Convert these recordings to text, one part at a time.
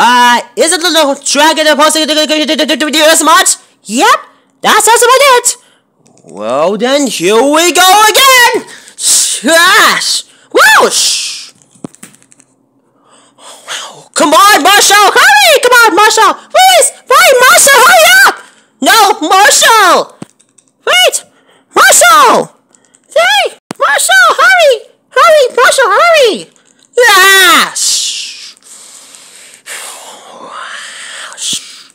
Uh, is it the little dragon supposed to do this much? Yep, that's just about it. Well then, here we go again! Smash! Whoosh! Come on, Marshall! Hurry! Come on, Marshall! Please! Wait, Marshall, hurry up! No, Marshall! Wait! Marshall! Hey! Marshall, hurry! Hurry, Marshall, hurry! Ah! Shh. Ah! Shh.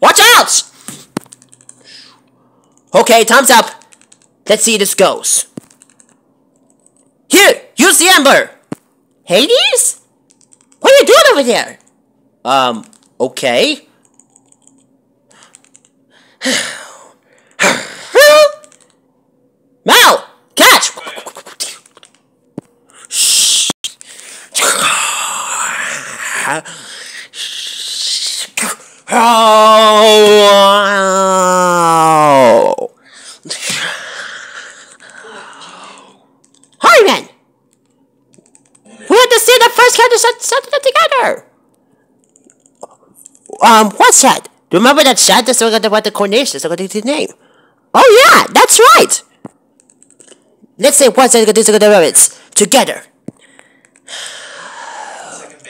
Watch out! Okay, time's up. Let's see how this goes. Here, use the ember. Hades? What are you doing over there? Um, okay. Mal, catch! Oh! Hurry, man! We had to the first character set, set it together! Um, what's that? Do you remember that shot that's about the coordination, that's about the name? Oh yeah, that's right! Let's say what's that to the rabbits together. Second.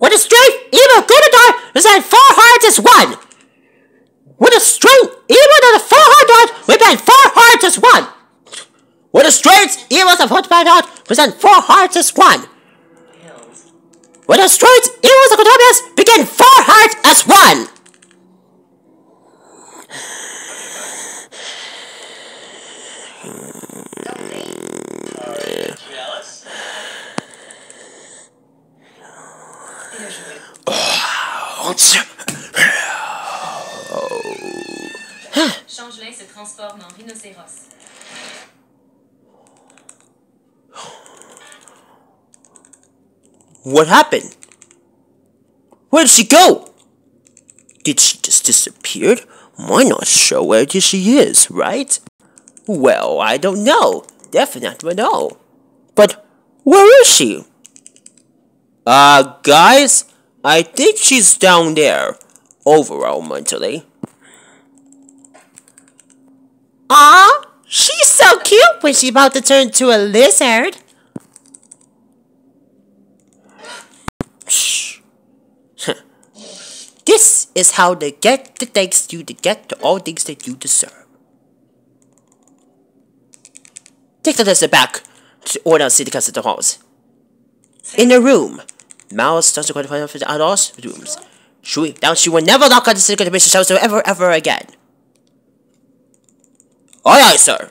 With a strength, evil, good is like four hearts is one. With a strength, evil a four heart dot, we bend four hearts is one. With a strength, evil and a four heart dot, present four hearts is one. Pills. With a strength, evil and a cotobias, begin four hearts as one. Oh, Jealous? Bien joué. Changelin se transforme en rhinocéros. What happened? Where did she go? Did she just disappear? Why not show where she is, right? Well, I don't know. Definitely know. But where is she? Uh, guys, I think she's down there. Overall, mentally. Aw, she's so cute when she's about to turn to a lizard. Shh. this is how they get the things you to get to all things that you deserve. Take the list back to the order the city custody halls. In the room, Mouse doesn't qualify for the adults rooms. Shui, now she will never lock on the secret mission shelter ever, ever again. Aye, aye, sir.